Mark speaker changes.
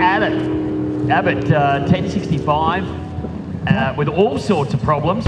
Speaker 1: Abbott. Abbott, uh, 1065, uh, with all sorts of problems.